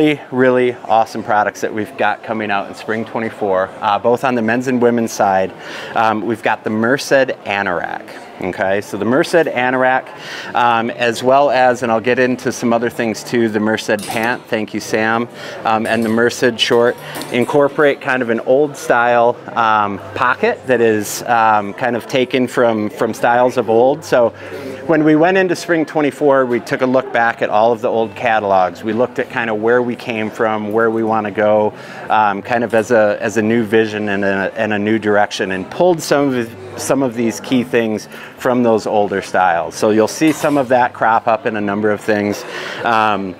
really, really awesome products that we've got coming out in spring 24, uh, both on the men's and women's side. Um, we've got the Merced Anorak. Okay, so the Merced Anorak, um, as well as, and I'll get into some other things too, the Merced Pant, thank you Sam, um, and the Merced Short, incorporate kind of an old style um, pocket that is um, kind of taken from, from styles of old. So when we went into spring 24, we took a look back at all of the old catalogs. We looked at kind of where we came from, where we want to go, um, kind of as a, as a new vision and a, and a new direction, and pulled some of some of these key things from those older styles. So you'll see some of that crop up in a number of things. Um,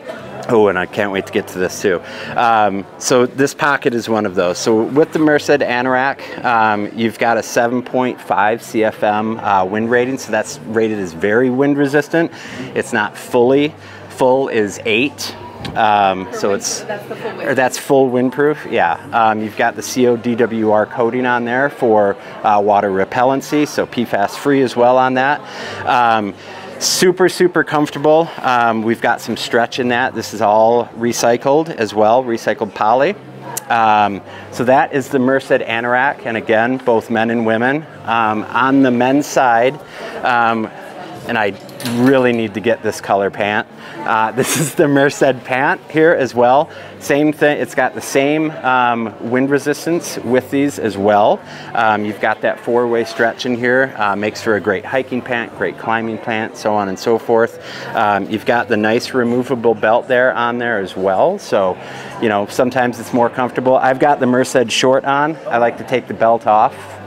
Oh, and I can't wait to get to this too. Um, so this pocket is one of those. So with the Merced Anorak, um, you've got a 7.5 CFM uh, wind rating. So that's rated as very wind resistant. It's not fully. Full is eight. Um, so it's that's, full that's full windproof. Yeah, um, you've got the CODWR coating on there for uh, water repellency, so PFAS free as well on that. Um, super super comfortable. Um, we've got some stretch in that. This is all recycled as well, recycled poly. Um, so that is the Merced Anorak, and again, both men and women. Um, on the men's side, um, and I really need to get this color pant. Uh, this is the Merced pant here as well. Same thing, it's got the same um, wind resistance with these as well. Um, you've got that four-way stretch in here, uh, makes for a great hiking pant, great climbing pant, so on and so forth. Um, you've got the nice removable belt there on there as well. So, you know, sometimes it's more comfortable. I've got the Merced short on. I like to take the belt off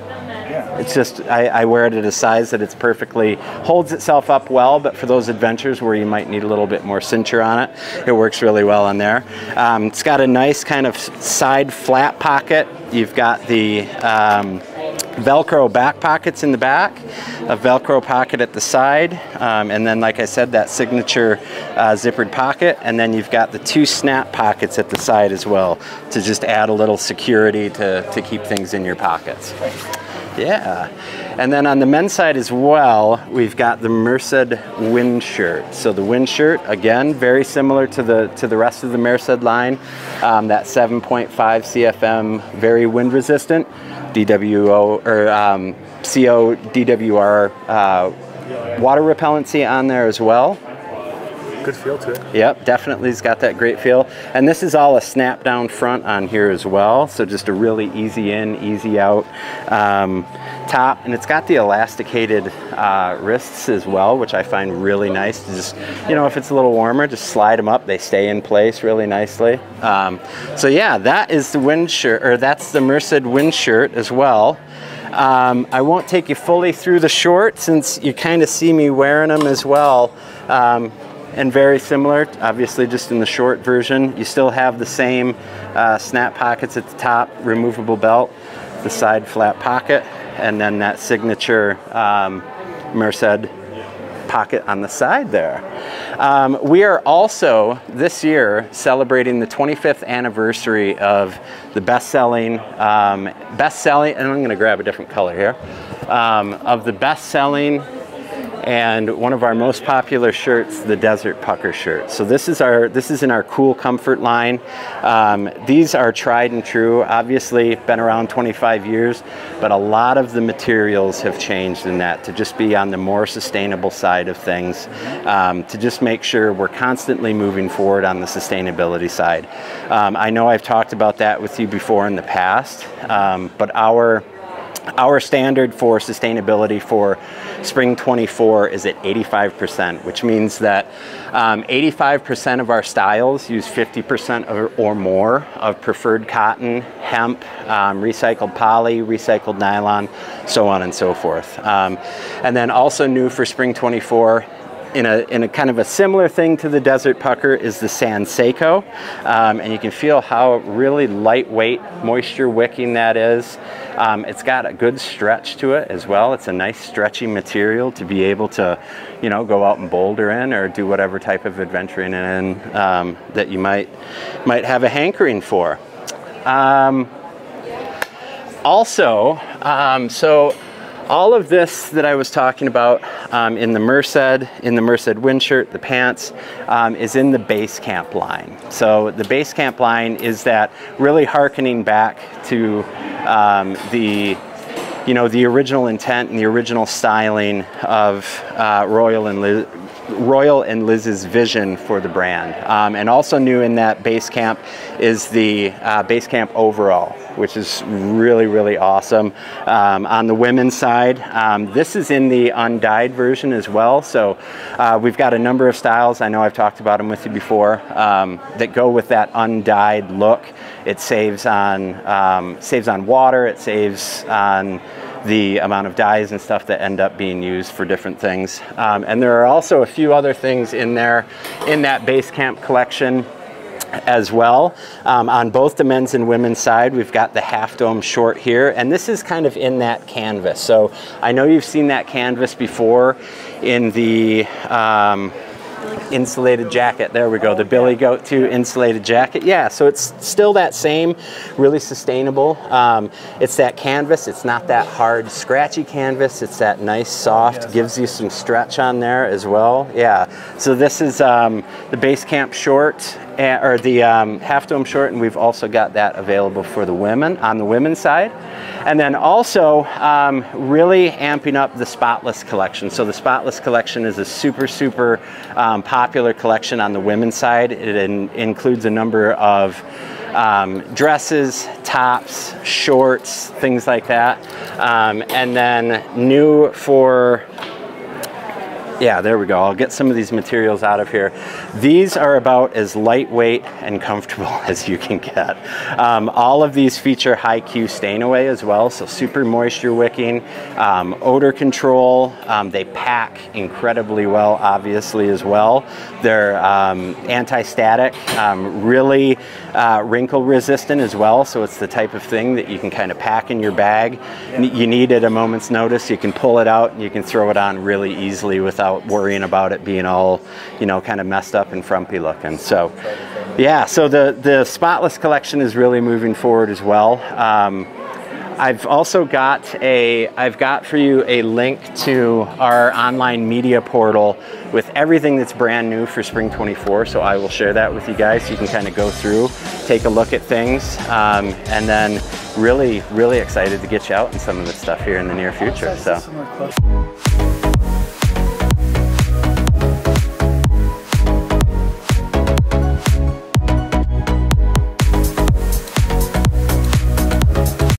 it's just, I, I, wear it at a size that it's perfectly, holds itself up well, but for those adventures where you might need a little bit more cincher on it, it works really well on there. Um, it's got a nice kind of side flat pocket. You've got the um, Velcro back pockets in the back, a Velcro pocket at the side, um, and then like I said, that signature uh, zippered pocket, and then you've got the two snap pockets at the side as well to just add a little security to, to keep things in your pockets. Yeah. And then on the men's side as well, we've got the Merced wind shirt. So the wind shirt, again, very similar to the to the rest of the Merced line. Um, that 7.5 CFM, very wind resistant. DWO or um, CO DWR uh, water repellency on there as well good feel to it. Yep, definitely has got that great feel. And this is all a snap down front on here as well. So just a really easy in, easy out um, top. And it's got the elasticated uh, wrists as well, which I find really nice to just, you know, if it's a little warmer, just slide them up. They stay in place really nicely. Um, so yeah, that is the wind shirt, or that's the Merced wind shirt as well. Um, I won't take you fully through the short since you kind of see me wearing them as well. Um, and very similar, obviously just in the short version. You still have the same uh, snap pockets at the top, removable belt, the side flat pocket, and then that signature um, Merced pocket on the side there. Um, we are also this year celebrating the 25th anniversary of the best-selling, um, best-selling, and I'm going to grab a different color here, um, of the best-selling and one of our most popular shirts, the Desert Pucker shirt. So this is our this is in our Cool Comfort line. Um, these are tried and true. Obviously, been around 25 years, but a lot of the materials have changed in that to just be on the more sustainable side of things, um, to just make sure we're constantly moving forward on the sustainability side. Um, I know I've talked about that with you before in the past, um, but our our standard for sustainability for spring 24 is at 85%, which means that 85% um, of our styles use 50% or, or, more of preferred cotton, hemp, um, recycled poly, recycled nylon, so on and so forth. Um, and then also new for spring 24 in a, in a kind of a similar thing to the Desert Pucker is the San Seco. Um, and you can feel how really lightweight, moisture wicking that is. Um, it's got a good stretch to it as well. It's a nice stretchy material to be able to, you know, go out and boulder in or do whatever type of adventuring in um, that you might, might have a hankering for. Um, also, um, so all of this that I was talking about um, in the Merced, in the Merced wind shirt, the pants, um, is in the base camp line. So the base camp line is that really harkening back to um, the you know, the original intent and the original styling of uh, Royal and Liz, Royal and Liz's vision for the brand. Um, and also new in that base camp is the uh, base camp overall, which is really, really awesome. Um, on the women's side, um, this is in the undyed version as well. So uh, we've got a number of styles. I know I've talked about them with you before um, that go with that undyed look. It saves on um, saves on water. It saves on the amount of dyes and stuff that end up being used for different things. Um, and there are also a few other things in there in that base camp collection as well. Um, on both the men's and women's side, we've got the half dome short here, and this is kind of in that canvas. So I know you've seen that canvas before in the um, insulated jacket. There we go, the Billy Goat 2 insulated jacket. Yeah, so it's still that same, really sustainable. Um, it's that canvas, it's not that hard, scratchy canvas. It's that nice, soft, gives you some stretch on there as well. Yeah, so this is um, the base camp short or the um, half dome short, and we've also got that available for the women on the women's side. And then also um, really amping up the Spotless collection. So the Spotless collection is a super, super um, popular collection on the women's side. It in, includes a number of um, dresses, tops, shorts, things like that. Um, and then new for yeah, there we go. I'll get some of these materials out of here. These are about as lightweight and comfortable as you can get. Um, all of these feature high Q stain away as well, so super moisture wicking, um, odor control. Um, they pack incredibly well, obviously, as well. They're um, anti-static, um, really uh, wrinkle resistant as well, so it's the type of thing that you can kind of pack in your bag. You need at a moment's notice, you can pull it out and you can throw it on really easily without without worrying about it being all, you know, kind of messed up and frumpy looking. So, yeah, so the, the Spotless collection is really moving forward as well. Um, I've also got a, I've got for you a link to our online media portal with everything that's brand new for spring 24. So I will share that with you guys so you can kind of go through, take a look at things, um, and then really, really excited to get you out in some of this stuff here in the near future. So.